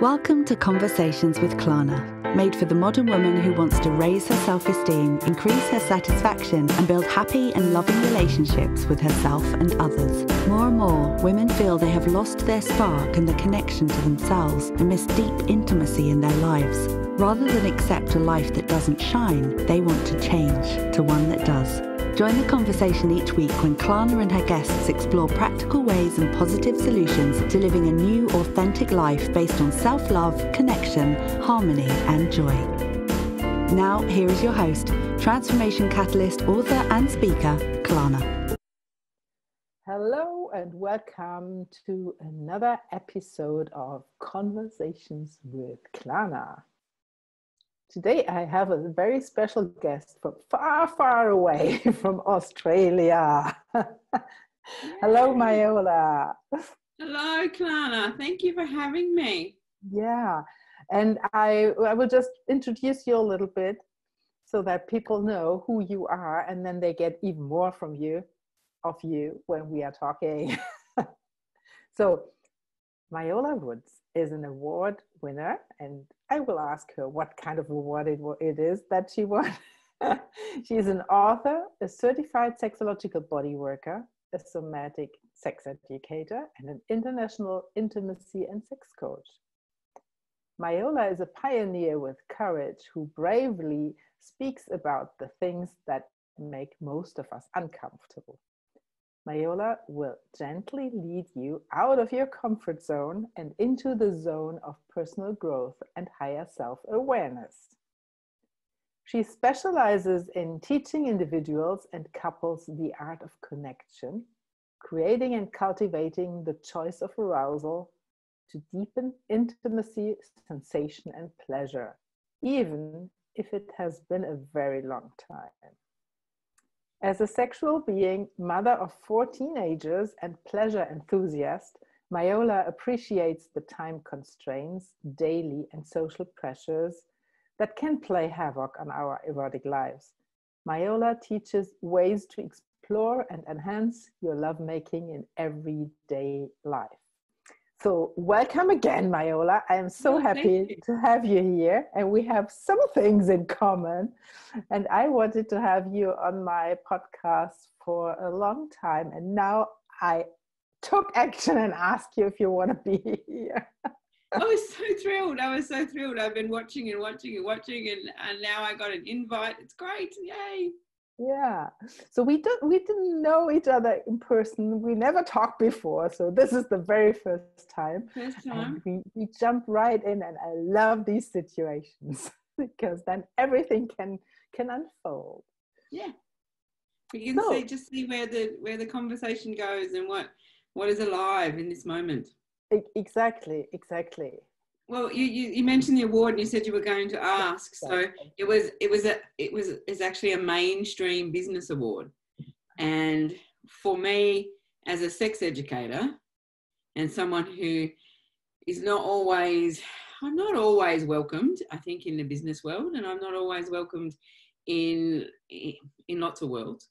Welcome to Conversations with Klana, made for the modern woman who wants to raise her self esteem, increase her satisfaction, and build happy and loving relationships with herself and others. More and more, women feel they have lost their spark and the connection to themselves and miss deep intimacy in their lives. Rather than accept a life that doesn't shine, they want to change to one that does. Join the conversation each week when Klana and her guests explore practical ways and positive solutions to living a new, authentic life based on self love, connection, harmony, and joy. Now, here is your host, transformation catalyst, author, and speaker, Klana. Hello, and welcome to another episode of Conversations with Klana. Today I have a very special guest from far, far away from Australia. Hello, Myola. Hello, Klana. Thank you for having me. Yeah, and I, I will just introduce you a little bit so that people know who you are and then they get even more from you, of you, when we are talking. so, Myola Woods is an award winner and I will ask her what kind of award it, it is that she won. she is an author, a certified sexological body worker, a somatic sex educator, and an international intimacy and sex coach. Myola is a pioneer with courage who bravely speaks about the things that make most of us uncomfortable. Myola will gently lead you out of your comfort zone and into the zone of personal growth and higher self awareness. She specializes in teaching individuals and couples the art of connection, creating and cultivating the choice of arousal to deepen intimacy, sensation, and pleasure, even if it has been a very long time. As a sexual being, mother of four teenagers, and pleasure enthusiast, Myola appreciates the time constraints, daily and social pressures that can play havoc on our erotic lives. Myola teaches ways to explore and enhance your lovemaking in everyday life. So, welcome again, Myola. I am so happy to have you here, and we have some things in common. And I wanted to have you on my podcast for a long time, and now I took action and asked you if you want to be here. I was so thrilled. I was so thrilled. I've been watching and watching and watching, and, and now I got an invite. It's great. Yay yeah. So we don't we didn't know each other in person. We never talked before. So this is the very first time, first time. we, we jump right in and i love these situations because then everything can can unfold. Yeah. You can so, see just see where the where the conversation goes and what what is alive in this moment. Exactly exactly well, you, you, you, mentioned the award and you said you were going to ask. So it was it was a it was it's actually a mainstream business award. And for me, as a sex educator and someone who is not always I'm not always welcomed, I think, in the business world, and I'm not always welcomed in in lots of worlds.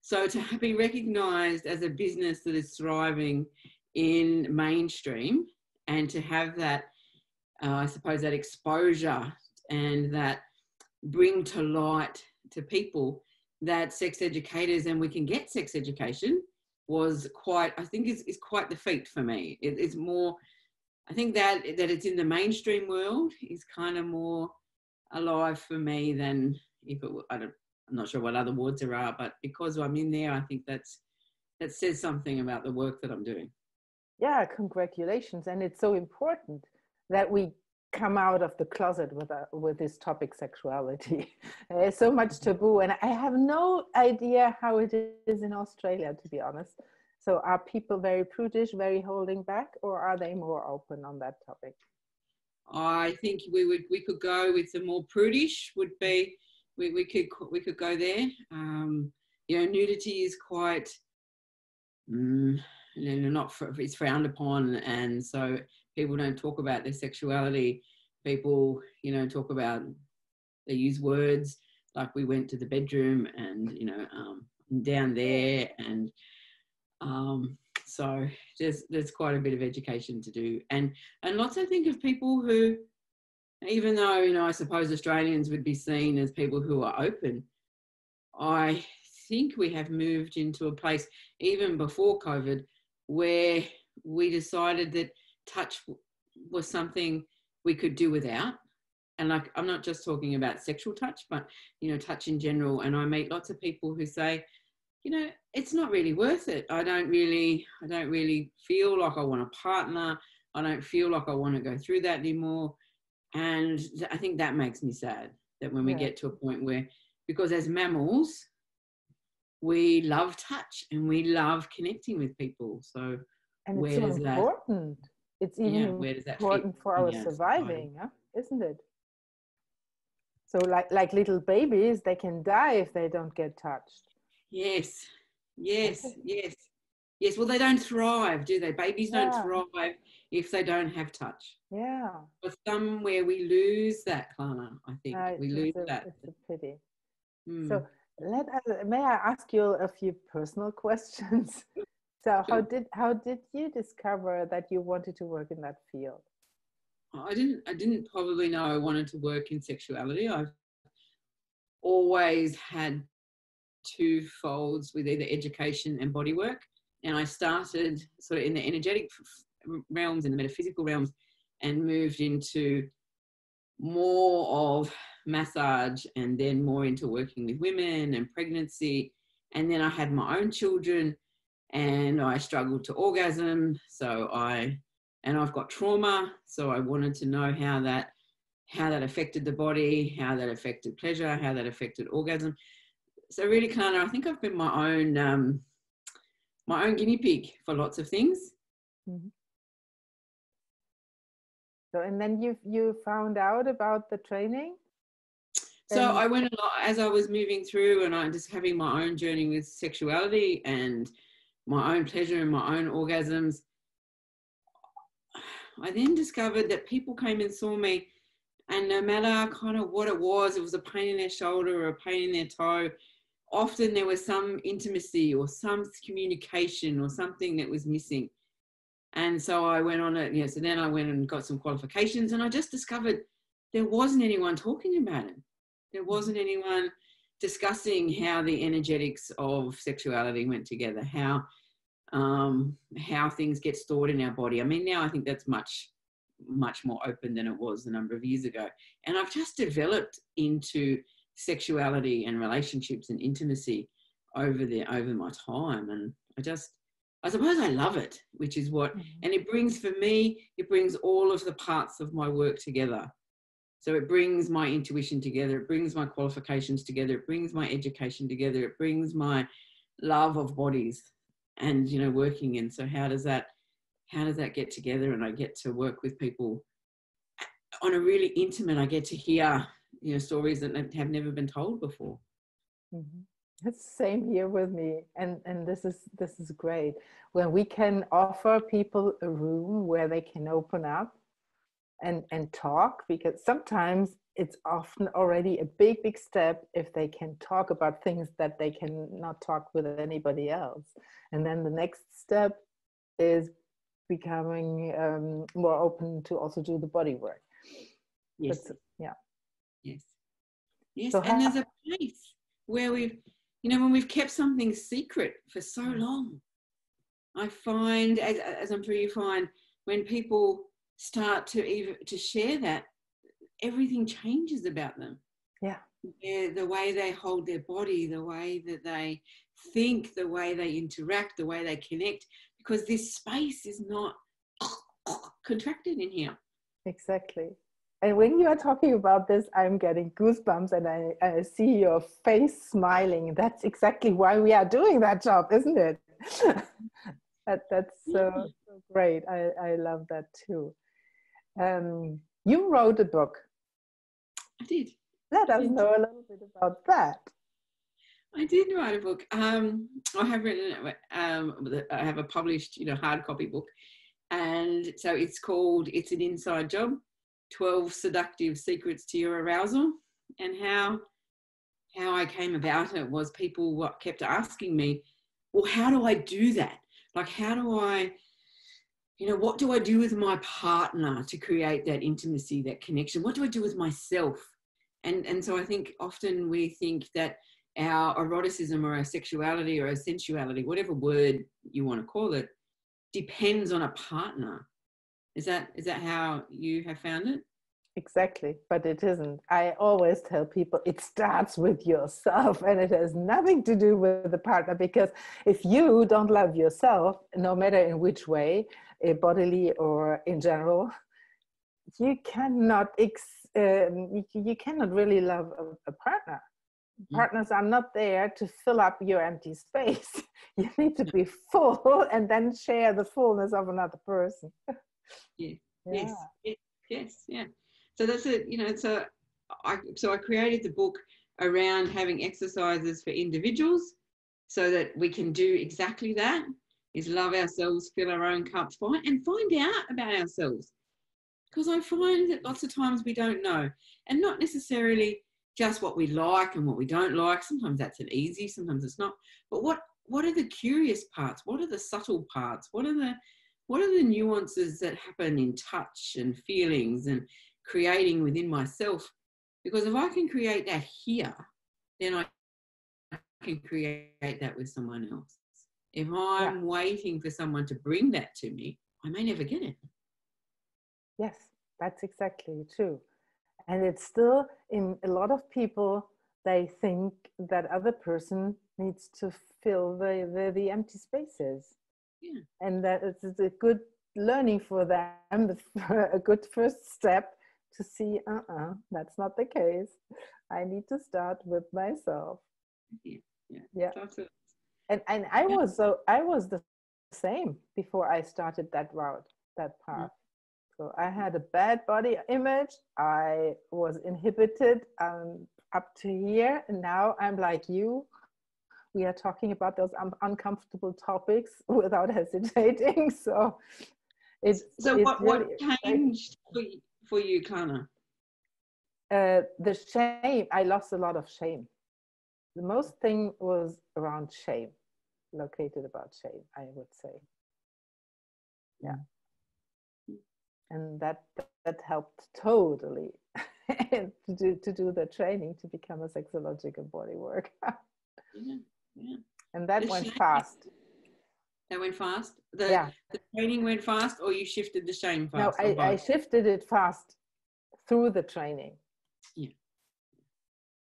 So to be recognised as a business that is thriving in mainstream and to have that uh, I suppose, that exposure and that bring to light to people that sex educators and we can get sex education was quite, I think, is, is quite the feat for me. It, it's more, I think that that it's in the mainstream world is kind of more alive for me than if it. I don't, I'm not sure what other words there are, but because I'm in there, I think that's that says something about the work that I'm doing. Yeah, congratulations, and it's so important that we come out of the closet with a, with this topic sexuality. There's so much mm-hmm. taboo and i have no idea how it is in australia to be honest. So are people very prudish very holding back or are they more open on that topic? I think we would we could go with the more prudish would be we, we could we could go there. Um you know nudity is quite mm, you know not it's frowned upon and so people don't talk about their sexuality. People, you know, talk about, they use words like we went to the bedroom and, you know, um, down there and um, so there's there's quite a bit of education to do, and and lots I think of people who, even though you know I suppose Australians would be seen as people who are open, I think we have moved into a place even before COVID where we decided that touch was something we could do without. And like i'm not just talking about sexual touch but you know touch in general. And i meet lots of people who say you know it's not really worth it. I don't really i don't really feel like i want a partner. I don't feel like i want to go through that anymore. And i think that makes me sad that when we yeah. get to a point where because as mammals we love touch and we love connecting with people. So and it's so important that, it's even yeah, important for our surviving huh? isn't it so like like little babies, they can die if they don't get touched. Yes, yes, yes, yes. Well, they don't thrive, do they? Babies yeah. don't thrive if they don't have touch. Yeah. But somewhere we lose that, Klana. I think uh, we lose a, that. It's a pity. Mm. So let may I ask you a few personal questions? So how did how did you discover that you wanted to work in that field? I didn't I didn't probably know I wanted to work in sexuality. I've always had two folds with either education and body work. And I started sort of in the energetic realms, in the metaphysical realms, and moved into more of massage and then more into working with women and pregnancy. And then I had my own children and I struggled to orgasm. So I and I've got trauma, so I wanted to know how that how that affected the body, how that affected pleasure, how that affected orgasm. So really, Klana, I think I've been my own um, my own guinea pig for lots of things. Mm-hmm. So, and then you you found out about the training. So I went a lot as I was moving through, and I'm just having my own journey with sexuality and my own pleasure and my own orgasms. I then discovered that people came and saw me, and no matter kind of what it was, it was a pain in their shoulder or a pain in their toe. Often there was some intimacy or some communication or something that was missing. And so I went on it. Yeah, so then I went and got some qualifications, and I just discovered there wasn't anyone talking about it. There wasn't anyone discussing how the energetics of sexuality went together, how um, how things get stored in our body. I mean, now I think that's much, much more open than it was a number of years ago. And I've just developed into sexuality and relationships and intimacy over the over my time, and I just. I suppose I love it, which is what, mm-hmm. and it brings for me, it brings all of the parts of my work together. So it brings my intuition together, it brings my qualifications together, it brings my education together, it brings my love of bodies and you know working in. So how does that how does that get together? And i get to work with people on a really intimate i get to hear you know stories that have never been told before. Mm-hmm. it's the same here with me. And and this is this is great. When we can offer people a room where they can open up and and talk because sometimes it's often already a big big step if they can talk about things that they cannot talk with anybody else. And then the next step is becoming um, more open to also do the body work. Yes. But, yeah. Yes. Yes so and there's a place where we've you know when we've kept something secret for so mm. long i find as, as i'm sure you find when people start to even to share that everything changes about them. Yeah. the way they hold their body, the way that they think, the way they interact, the way they connect, because this space is not contracted in here. Exactly. And when you are talking about this, I'm getting goosebumps and I, I see your face smiling. That's exactly why we are doing that job, isn't it? that, that's so, so great. I, I love that too. Um, you wrote a book I did. Let us know a little bit about that. I did write a book. Um, I have written. Um, I have a published, you know, hard copy book, and so it's called "It's an Inside Job: Twelve Seductive Secrets to Your Arousal." And how how I came about it was people kept asking me, "Well, how do I do that? Like, how do I, you know, what do I do with my partner to create that intimacy, that connection? What do I do with myself? And, and so I think often we think that our eroticism or our sexuality or our sensuality, whatever word you want to call it, depends on a partner. Is that is that how you have found it? Exactly, but it isn't. I always tell people it starts with yourself and it has nothing to do with the partner because if you don't love yourself, no matter in which way, bodily or in general, you cannot ex- um, you cannot really love a, a partner. Mm. Partners are not there to fill up your empty space. you need to be full and then share the fullness of another person. yeah. yeah. Yes. Yes. Yeah so that's it you know so I, so I created the book around having exercises for individuals so that we can do exactly that is love ourselves fill our own cups find and find out about ourselves. Because i find that lots of times we don't know and not necessarily just what we like and what we don't like. Sometimes that's an easy sometimes it's not. But what what are the curious parts? What are the subtle parts? What are the what are the nuances that happen in touch and feelings and creating within myself. Because if I can create that here, then I can create that with someone else. If I'm yeah. waiting for someone to bring that to me, I may never get it. Yes, that's exactly true. And it's still in a lot of people, they think that other person needs to fill the, the, the empty spaces. Yeah. And that it's a good learning for them, a good first step to see, uh uh-uh, uh, that's not the case. I need to start with myself. Yeah. Yeah. yeah. And and I yeah. was so I was the same before I started that route, that path. So I had a bad body image. I was inhibited um, up to here, and now I'm like you. We are talking about those un- uncomfortable topics without hesitating. So it's so. It's what really what changed for you, for you, Klana? Uh, the shame, I lost a lot of shame. The most thing was around shame, located about shame, I would say. Yeah. Mm. And that that helped totally to do to do the training to become a sexological body worker. yeah, yeah. And that the went shame. fast. That went fast. The, yeah. the training went fast, or you shifted the shame fast. No, I, I shifted it fast through the training. Yeah.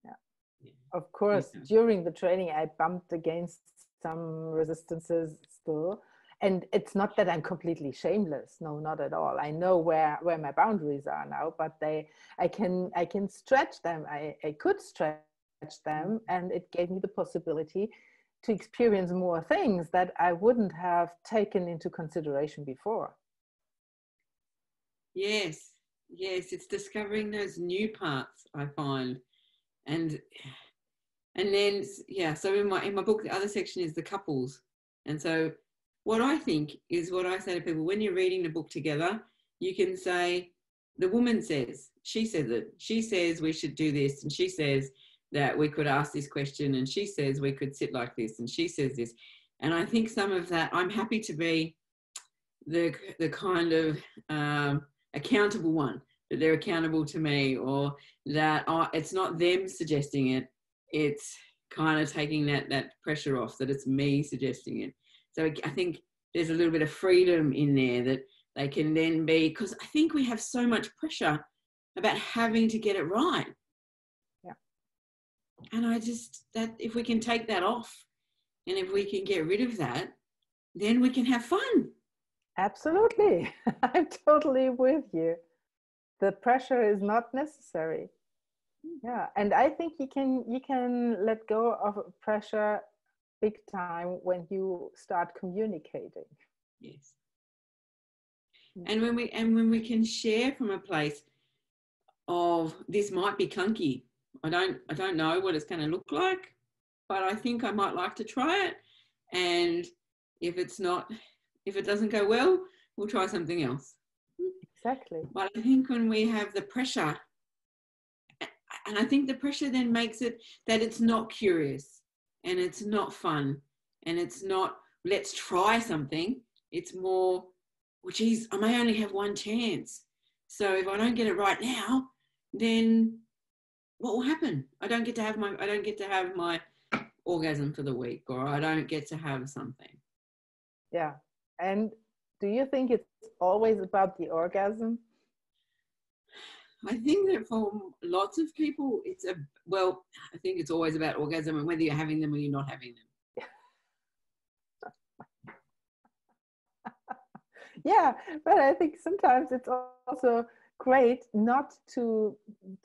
Yeah. yeah. Of course, yeah. during the training, I bumped against some resistances still. And it's not that I'm completely shameless. No, not at all. I know where, where my boundaries are now, but they, I can, I can stretch them. I, I could stretch them, and it gave me the possibility to experience more things that I wouldn't have taken into consideration before. Yes, yes, it's discovering those new parts I find, and and then yeah. So in my in my book, the other section is the couples, and so what I think is what I say to people when you're reading the book together, you can say the woman says, she says it, she says we should do this, and she says that we could ask this question and she says we could sit like this and she says this. And i think some of that i'm happy to be the the kind of um, accountable one that they're accountable to me or that oh, it's not them suggesting it it's kind of taking that that pressure off that it's me suggesting it so i think there's a little bit of freedom in there that they can then be because i think we have so much pressure about having to get it right Yeah. and I just, that if we can take that off and if we can get rid of that, then we can have fun. Absolutely. I'm totally with you. The pressure is not necessary. Yeah, and I think you can you can let go of pressure big time when you start communicating. Yes. Mm. And when we and when we can share from a place of this might be clunky, I don't I don't know what it's going to look like, but I think I might like to try it. And if it's not, if it doesn't go well, we'll try something else. Exactly. But I think when we have the pressure, and I think the pressure then makes it that it's not curious and it's not fun and it's not let's try something. It's more, well, geez, I may only have one chance. So if I don't get it right now, then what will happen? I don't get to have my I don't get to have my orgasm for the week or I don't get to have something. Yeah. And do you think it's always about the orgasm? I think that for lots of people, it's a well. I think it's always about orgasm and whether you're having them or you're not having them. yeah, but I think sometimes it's also great not to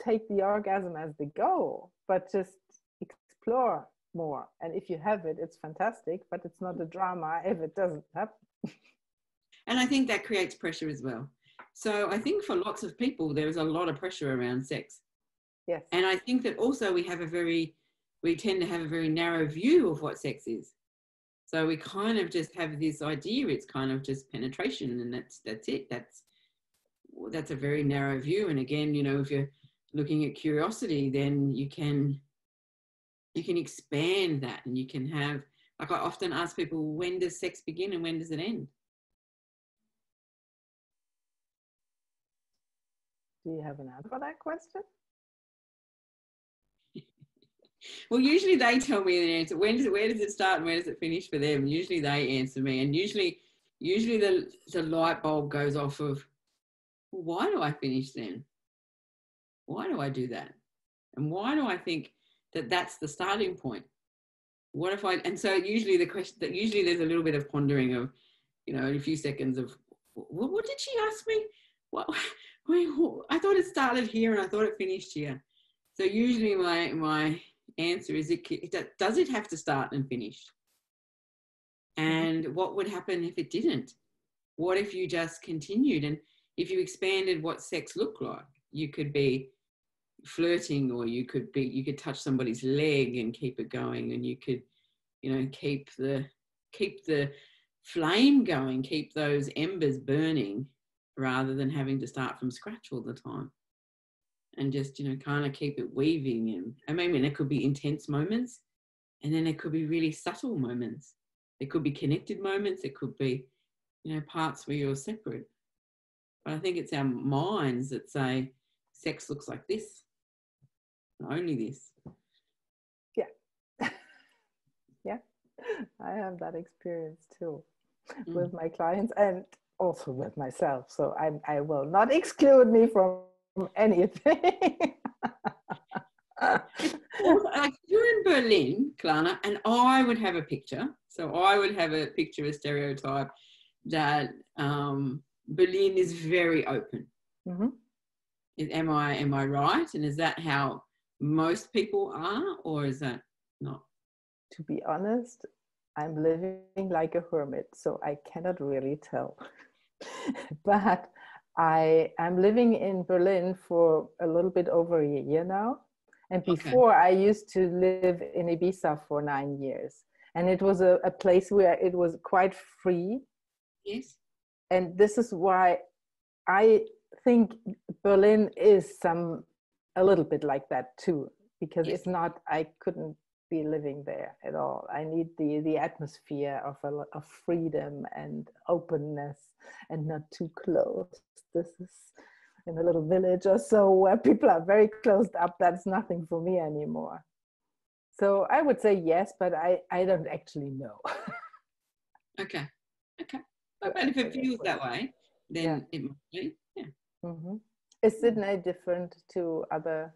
take the orgasm as the goal, but just explore more. And if you have it, it's fantastic, but it's not a drama if it doesn't happen. and I think that creates pressure as well. So I think for lots of people, there is a lot of pressure around sex. Yes. And I think that also we have a very, we tend to have a very narrow view of what sex is. So we kind of just have this idea it's kind of just penetration and that's that's it. That's that's a very narrow view. And again, you know, if you're looking at curiosity, then you can you can expand that and you can have like I often ask people, when does sex begin and when does it end? Do you have an answer for that question? well, usually they tell me the answer. When does it, where does it start and where does it finish for them? Usually they answer me, and usually, usually the the light bulb goes off of, well, why do I finish then? Why do I do that? And why do I think that that's the starting point? What if I? And so usually the question that usually there's a little bit of pondering of, you know, a few seconds of, what, what did she ask me? What? I thought it started here and I thought it finished here. So usually my my answer is it does it have to start and finish? And what would happen if it didn't? What if you just continued and if you expanded what sex looked like? You could be flirting or you could be you could touch somebody's leg and keep it going and you could you know keep the keep the flame going keep those embers burning rather than having to start from scratch all the time and just you know kind of keep it weaving and i mean it could be intense moments and then it could be really subtle moments. It could be connected moments. It could be you know parts where you're separate. But i think it's our minds that say sex looks like this only this. Yeah. Yeah. I have that experience too mm. with my clients. And also with myself. So I, I will not exclude me from anything. well, you're in Berlin, Klana, and I would have a picture. So I would have a picture, of a stereotype that um, Berlin is very open. Mm-hmm. Am I am I right? And is that how most people are, or is that not? To be honest, I'm living like a hermit, so I cannot really tell. but I am living in Berlin for a little bit over a year now. And before okay. I used to live in Ibiza for nine years. And it was a, a place where it was quite free. Yes. And this is why I think Berlin is some a little bit like that too. Because yes. if not, I couldn't be living there at all. I need the the atmosphere of a, of freedom and openness and not too close. This is in a little village or so where people are very closed up. That's nothing for me anymore. So I would say yes, but I I don't actually know. okay, okay. But, but if it feels that way, then yeah. it might be. Yeah. Mm-hmm. Is Sydney different to other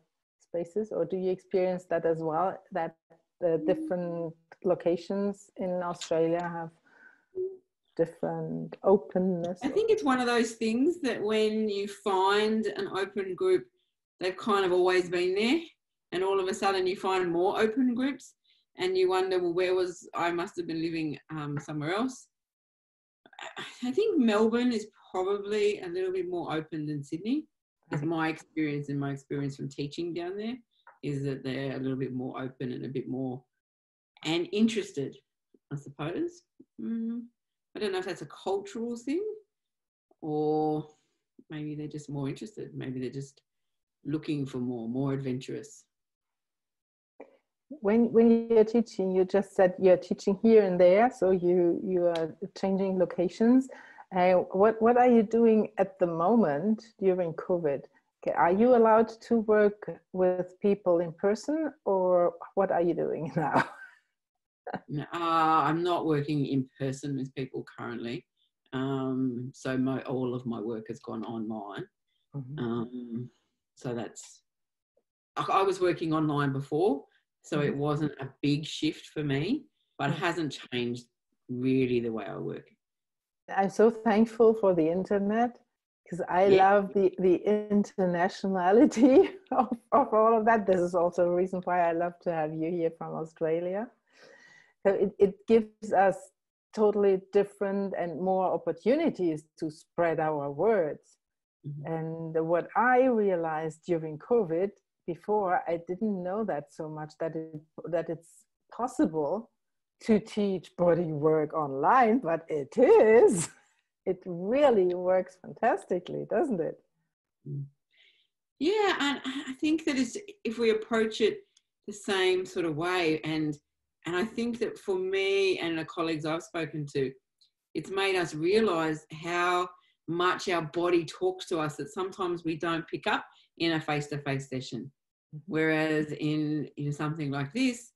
spaces, or do you experience that as well? That the different locations in Australia have different openness? I think it's one of those things that when you find an open group, they've kind of always been there, and all of a sudden you find more open groups, and you wonder, well, where was I? Must have been living um, somewhere else. I think Melbourne is probably a little bit more open than Sydney. Is my experience and my experience from teaching down there is that they're a little bit more open and a bit more and interested, I suppose. Mm, I don't know if that's a cultural thing or maybe they're just more interested. Maybe they're just looking for more, more adventurous. when when you're teaching you just said you're teaching here and there so you you are changing locations uh, what what are you doing at the moment during covid okay, are you allowed to work with people in person or what are you doing now uh, i'm not working in person with people currently um, so my all of my work has gone online mm-hmm. um, so that's I was working online before so it mm-hmm. wasn't a big shift for me, but it hasn't changed really the way I work. I'm so thankful for the internet because I yeah. love the, the internationality of, of all of that. This is also a reason why I love to have you here from Australia. So it, it gives us totally different and more opportunities to spread our words. Mm-hmm. And what I realized during COVID before i didn't know that so much that it that it's possible to teach body work online but it is. It really works fantastically doesn't it? Mm. yeah and i think that is if we approach it the same sort of way and and i think that for me and the colleagues i've spoken to it's made us realize how much our body talks to us that sometimes we don't pick up in a face-to-face session. Whereas in in something like this,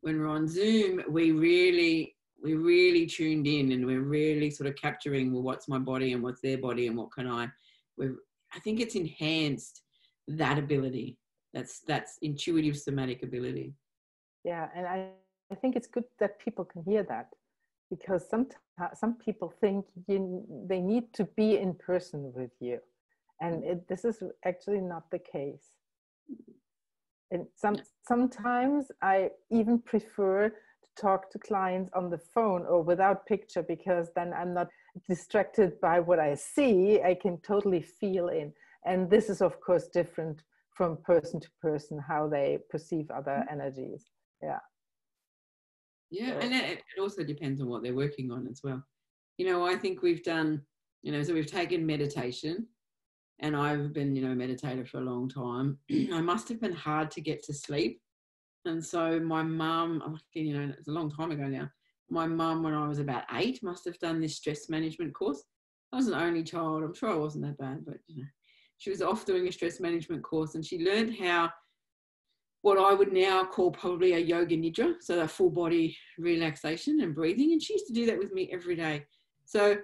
when we're on Zoom, we really we really tuned in and we're really sort of capturing well what's my body and what's their body and what can I we I think it's enhanced that ability. That's that's intuitive somatic ability. Yeah, and I, I think it's good that people can hear that because some some people think you, they need to be in person with you, and it, this is actually not the case and some sometimes i even prefer to talk to clients on the phone or without picture because then i'm not distracted by what i see. I can totally feel in. And this is of course different from person to person how they perceive other mm-hmm. energies. Yeah. Yeah and it, it also depends on what they're working on as well. You know i think we've done you know so we've taken meditation and I've been, you know, meditative for a long time. I must have been hard to get to sleep. And so my mum, you know, it's a long time ago now. My mum, when I was about eight, must have done this stress management course. I was an only child. I'm sure I wasn't that bad, but you know, she was off doing a stress management course, and she learned how what I would now call probably a yoga nidra, so a full body relaxation and breathing. And she used to do that with me every day. So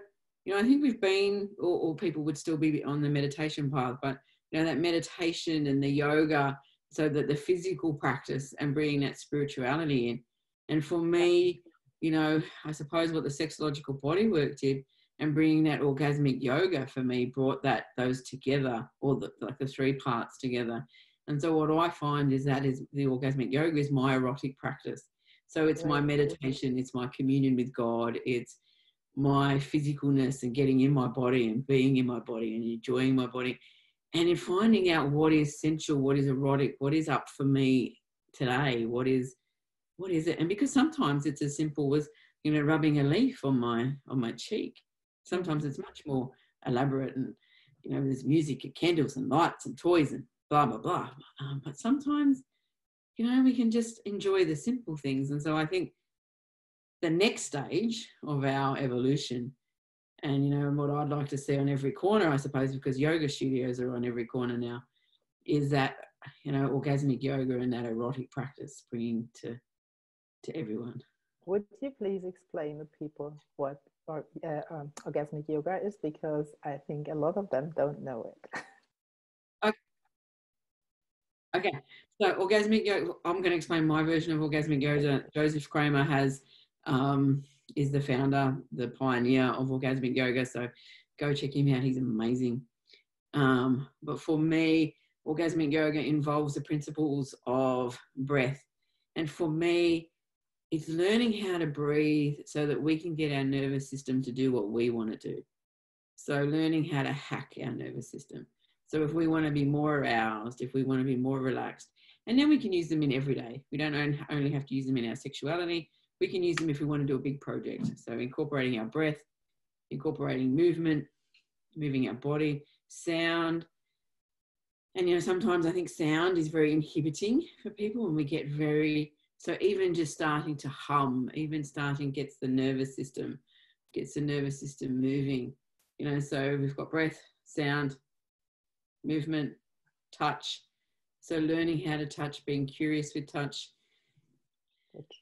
you know, I think we've been, or, or people would still be on the meditation path, but you know, that meditation and the yoga, so that the physical practice and bringing that spirituality in. And for me, you know, I suppose what the sexological bodywork did and bringing that orgasmic yoga for me brought that those together, or the, like the three parts together. And so what I find is that is the orgasmic yoga is my erotic practice. So it's my meditation, it's my communion with God, it's my physicalness and getting in my body and being in my body and enjoying my body. And in finding out what is sensual what is erotic what is up for me today what is what is it? And because sometimes it's as simple as you know rubbing a leaf on my on my cheek. Sometimes it's much more elaborate and you know there's music and candles and lights and toys and blah blah blah. Um, but sometimes you know we can just enjoy the simple things. And so i think the next stage of our evolution. And you know, what I'd like to see on every corner, I suppose, because yoga studios are on every corner now, is that you know orgasmic yoga and that erotic practice bringing to to everyone. Would you please explain to people what or, uh, um, orgasmic yoga is? Because I think a lot of them don't know it. okay. okay, so orgasmic yoga. I'm going to explain my version of orgasmic yoga. Joseph Kramer has um, is the founder, the pioneer of orgasmic yoga. So go check him out. He's amazing. Um, but for me, orgasmic yoga involves the principles of breath. And for me, it's learning how to breathe so that we can get our nervous system to do what we want to do. So, learning how to hack our nervous system. So, if we want to be more aroused, if we want to be more relaxed, and then we can use them in every day. We don't only have to use them in our sexuality, we can use them if we want to do a big project. So incorporating our breath, incorporating movement, moving our body, sound. And you know, sometimes I think sound is very inhibiting for people and we get very So even just starting to hum, even starting gets the nervous system, gets the nervous system moving. You know, so we've got breath, sound, movement, touch. So learning how to touch, being curious with touch.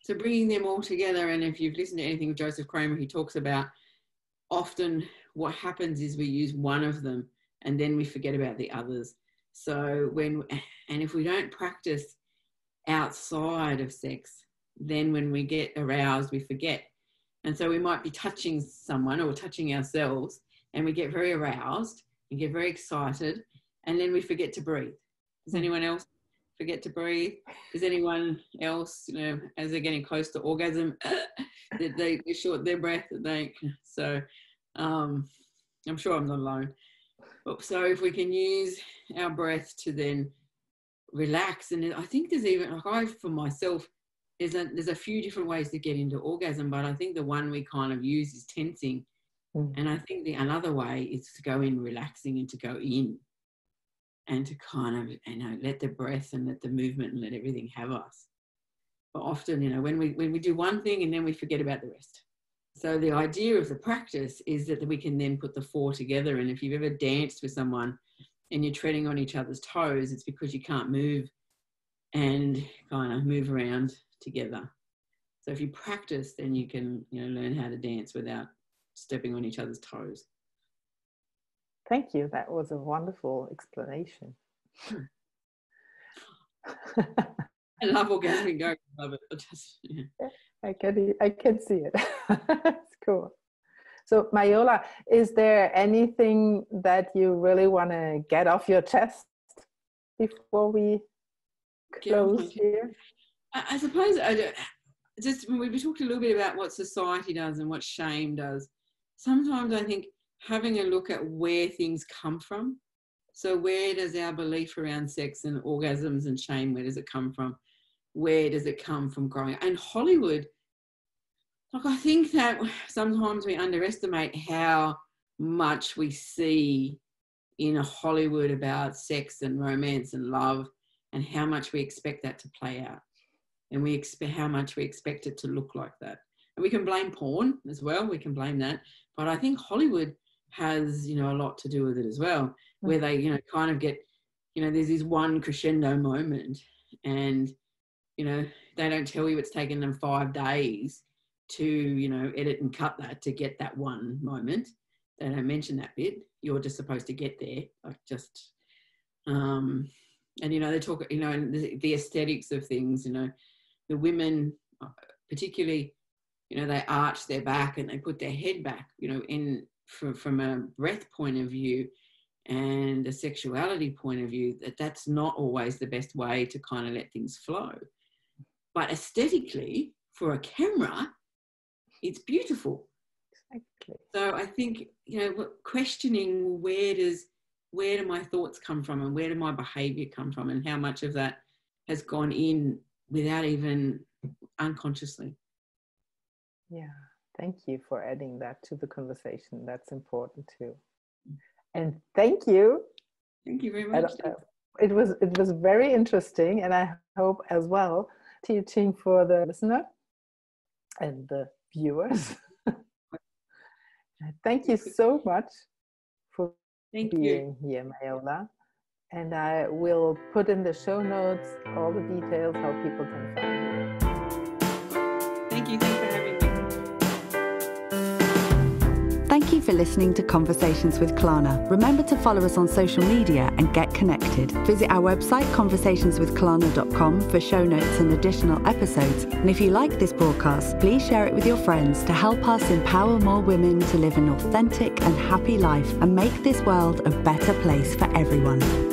So bringing them all together, and if you've listened to anything with Joseph Kramer, he talks about often what happens is we use one of them and then we forget about the others. So when and if we don't practice outside of sex, then when we get aroused, we forget. And so we might be touching someone or touching ourselves, and we get very aroused and get very excited, and then we forget to breathe. Does hmm. anyone else forget to breathe? Does anyone else, you know, as they're getting close to orgasm, they, they short their breath? They so um, I'm sure I'm not alone. So if we can use our breath to then relax, and I think there's even like I for myself, there's a there's a few different ways to get into orgasm, but I think the one we kind of use is tensing, mm. and I think the another way is to go in relaxing and to go in, and to kind of you know let the breath and let the movement and let everything have us. But often, you know, when we when we do one thing and then we forget about the rest. So the idea of the practice is that we can then put the four together. And if you've ever danced with someone and you're treading on each other's toes, it's because you can't move and kind of move around together. So if you practice, then you can you know learn how to dance without stepping on each other's toes. Thank you. That was a wonderful explanation. I love orgasmic yoga. I love it. I just, yeah. I can I can see it. it's cool. So Myola, is there anything that you really want to get off your chest before we close here? I, I suppose I just we talked a little bit about what society does and what shame does. Sometimes I think having a look at where things come from. So where does our belief around sex and orgasms and shame, where does it come from? where does it come from growing and hollywood like i think that sometimes we underestimate how much we see in hollywood about sex and romance and love and how much we expect that to play out and we expect how much we expect it to look like that and we can blame porn as well we can blame that but i think hollywood has you know a lot to do with it as well where they you know kind of get you know there's this one crescendo moment and you know they don't tell you it's taken them five days to you know edit and cut that to get that one moment they don't mention that bit you're just supposed to get there like just um and you know they talk you know the, the aesthetics of things you know the women uh, particularly you know they arch their back and they put their head back you know in from, from a breath point of view and a sexuality point of view that that's not always the best way to kind of let things flow. But aesthetically for a camera it's beautiful. Exactly. so i think you know questioning where does where do my thoughts come from and where do my behavior come from and how much of that has gone in without even unconsciously. Yeah thank you for adding that to the conversation that's important too and thank you thank you very much uh, it was it was very interesting and i hope as well teaching for the listener and the viewers. Thank you so much for Thank being you. here, Myola. And I will put in the show notes all the details how people can find you. You. Thank you Thank you for listening to Conversations with Klana. Remember to follow us on social media and get connected. Visit our website, conversationswithklana.com, for show notes and additional episodes. And if you like this broadcast, please share it with your friends to help us empower more women to live an authentic and happy life and make this world a better place for everyone.